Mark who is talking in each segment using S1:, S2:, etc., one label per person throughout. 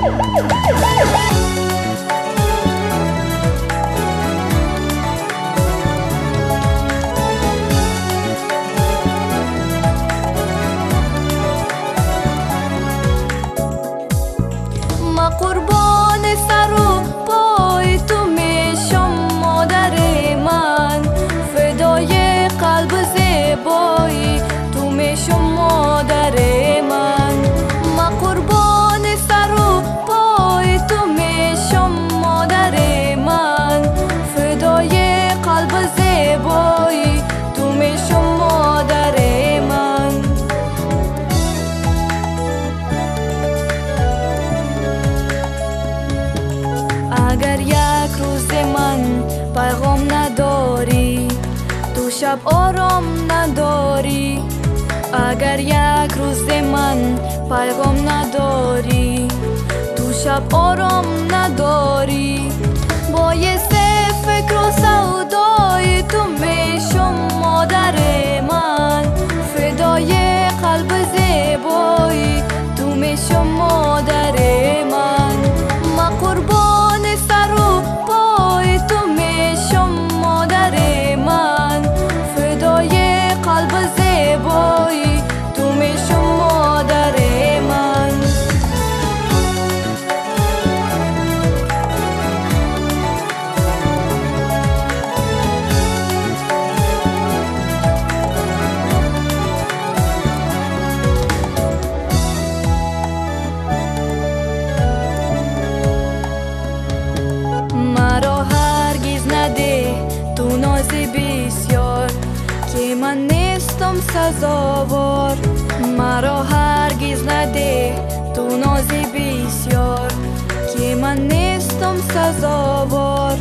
S1: Woo! پیغام نداری تو شب آرام نداری. اگر یک روز من پیغام نداری تو شب آرام نداری. بایسته فکر و سودای تو میشم مادر e boi сазовор маро ҳаргиз надеҳ ту нози бисьёр. Ки ман нестам сазовор.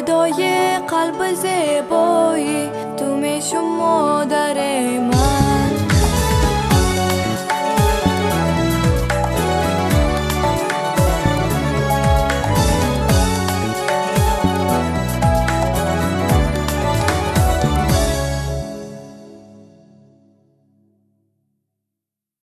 S1: صدای قلب زیبایی تو می مادر ما